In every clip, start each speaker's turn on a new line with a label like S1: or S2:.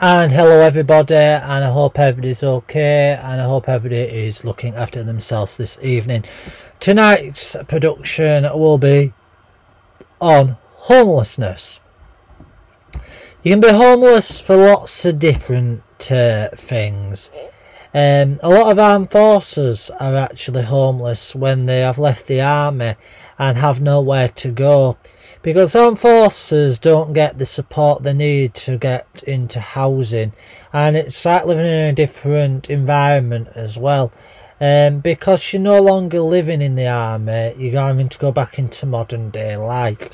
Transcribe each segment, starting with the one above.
S1: And hello everybody and I hope everybody's okay and I hope everybody is looking after themselves this evening. Tonight's production will be on homelessness. You can be homeless for lots of different uh, things. Um, a lot of armed forces are actually homeless when they have left the army and have nowhere to go. Because armed forces don't get the support they need to get into housing. And it's like living in a different environment as well. Um, because you're no longer living in the army you're having to go back into modern day life.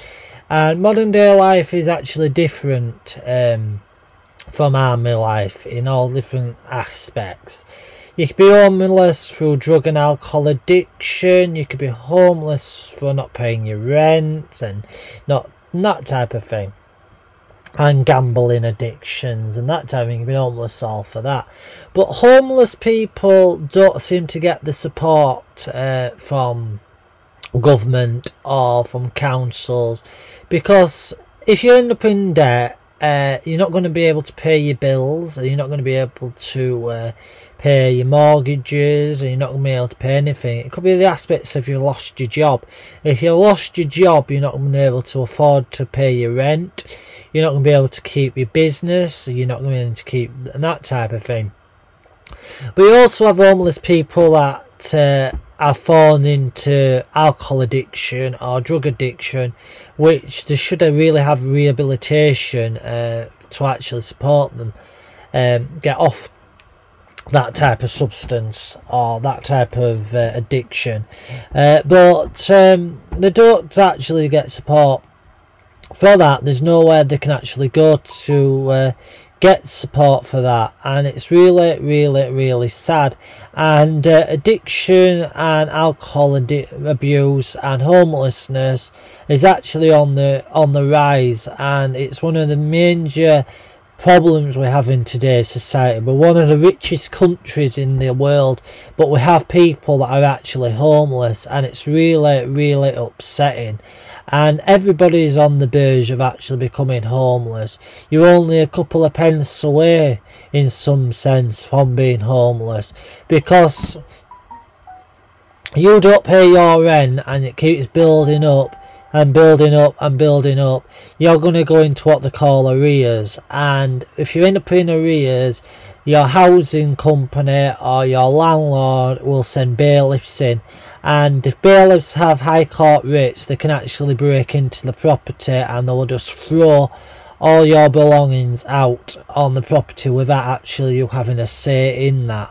S1: And modern day life is actually different um, from army life in all different aspects you could be homeless through drug and alcohol addiction. You could be homeless for not paying your rent and not that type of thing. And gambling addictions and that type of thing. You can be homeless all for that. But homeless people don't seem to get the support uh, from government or from councils because if you end up in debt uh, you're not going to be able to pay your bills, and you're not going to be able to uh, pay your mortgages, and you're not going to be able to pay anything. It could be the aspects of you lost your job. If you lost your job, you're not going to be able to afford to pay your rent. You're not going to be able to keep your business. You're not going to be able to keep that type of thing. But you also have homeless people that uh, are fallen into alcohol addiction or drug addiction, which they should really have rehabilitation uh, to actually support them um, get off that type of substance or that type of uh, addiction. Uh, but um, they don't actually get support for that. There's nowhere they can actually go to uh, get support for that, and it's really, really, really sad. And uh, addiction and alcohol abuse and homelessness is actually on the on the rise, and it's one of the major problems we have in today's society. We're one of the richest countries in the world, but we have people that are actually homeless, and it's really, really upsetting and everybody's on the verge of actually becoming homeless. You're only a couple of pence away, in some sense, from being homeless because you don't pay your rent and it keeps building up and building up and building up. You're going to go into what they call arrears, and if you end up in arrears, your housing company or your landlord will send bailiffs in and if bailiffs have high court rates they can actually break into the property and they will just throw all your belongings out on the property without actually you having a say in that.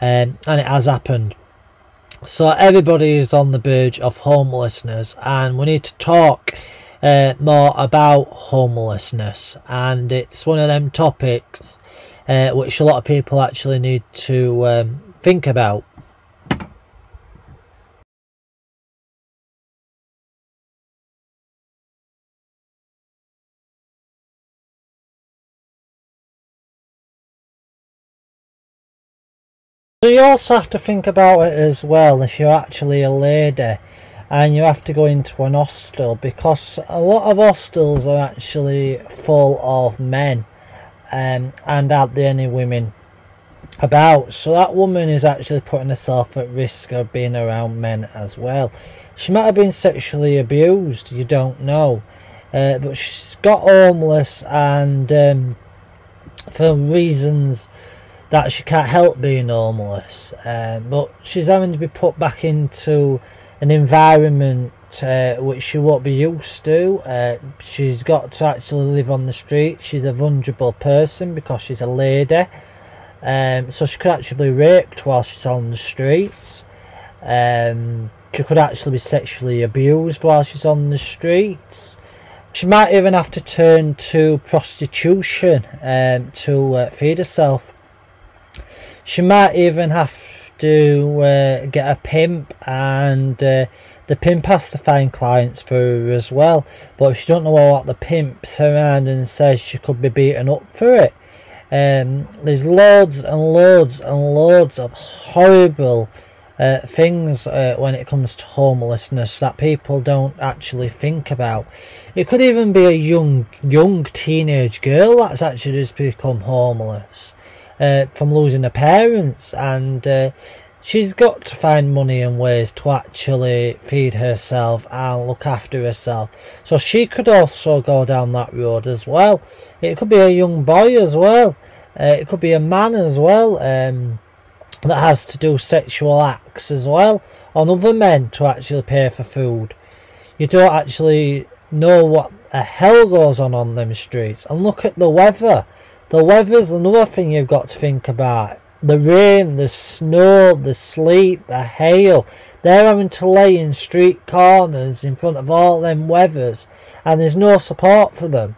S1: Um, and it has happened. So everybody is on the verge of homelessness and we need to talk uh, more about homelessness. And it's one of them topics uh, which a lot of people actually need to um, think about So you also have to think about it as well if you're actually a lady and you have to go into an hostel because a lot of hostels are actually full of men um, and aren't there any women about? So that woman is actually putting herself at risk of being around men as well. She might have been sexually abused you don't know uh, but she's got homeless and um, for reasons that she can't help being homeless, um, but she's having to be put back into an environment uh, which she won't be used to. Uh, she's got to actually live on the street. She's a vulnerable person because she's a lady, um, so she could actually be raped while she's on the streets. Um, she could actually be sexually abused while she's on the streets. She might even have to turn to prostitution um, to uh, feed herself she might even have to uh, get a pimp and uh, the pimp has to find clients for her as well. But if she don't know what the pimp's around and says she could be beaten up for it. Um, there's loads and loads and loads of horrible uh, things uh, when it comes to homelessness that people don't actually think about. It could even be a young young teenage girl that's actually just become homeless uh, from losing her parents, and uh, she's got to find money and ways to actually feed herself and look after herself. So she could also go down that road as well. It could be a young boy as well. Uh, it could be a man as well. Um, that has to do sexual acts as well on other men to actually pay for food. You don't actually know what the hell goes on on them streets. And look at the weather. The weather's another thing you've got to think about. The rain, the snow, the sleet, the hail. They're having to lay in street corners in front of all them weathers and there's no support for them.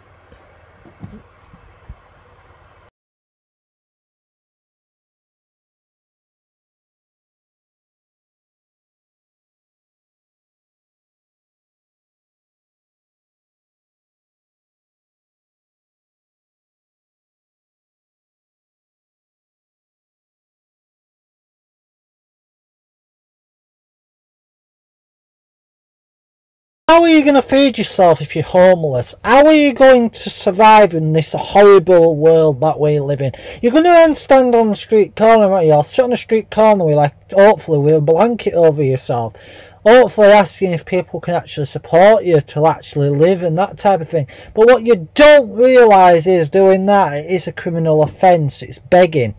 S1: How are you going to feed yourself if you're homeless? How are you going to survive in this horrible world that we live in? You're going to stand on the street corner, right? You'll sit on the street corner with, like, hopefully, with a blanket over yourself. Hopefully, asking if people can actually support you to actually live and that type of thing. But what you don't realise is doing that it is a criminal offence. It's begging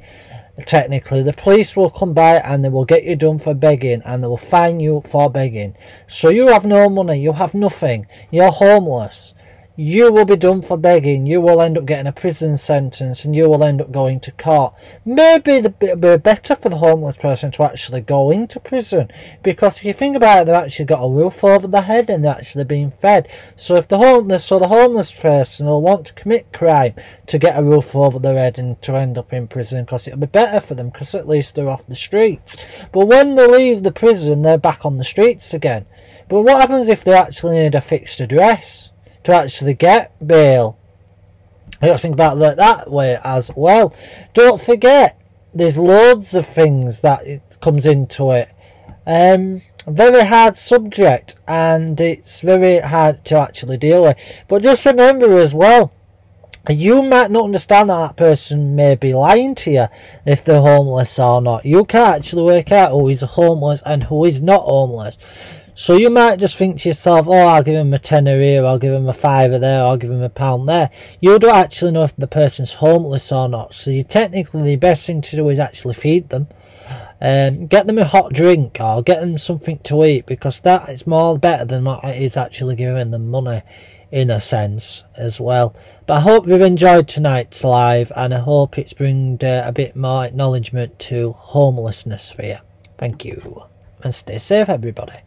S1: technically the police will come by and they will get you done for begging and they will fine you for begging. So you have no money you have nothing you're homeless you will be done for begging. You will end up getting a prison sentence and you will end up going to court. Maybe it would be better for the homeless person to actually go into prison because if you think about it, they've actually got a roof over their head and they're actually being fed. So if the homeless, so the homeless person will want to commit crime to get a roof over their head and to end up in prison because it'll be better for them because at least they're off the streets. But when they leave the prison, they're back on the streets again. But what happens if they actually need a fixed address? To actually get bail. You got to think about that that way as well. Don't forget, there's loads of things that it comes into it. Um, very hard subject, and it's very hard to actually deal with. But just remember as well, you might not understand that that person may be lying to you if they're homeless or not. You can't actually work out who is homeless and who is not homeless. So you might just think to yourself, oh, I'll give him a tenner here, I'll give him a fiver there, I'll give him a pound there. You don't actually know if the person's homeless or not. So you technically, the best thing to do is actually feed them. Um, get them a hot drink or get them something to eat because that is more better than what it is actually giving them money in a sense as well. But I hope you've enjoyed tonight's live and I hope it's bringed uh, a bit more acknowledgement to homelessness for you. Thank you and stay safe everybody.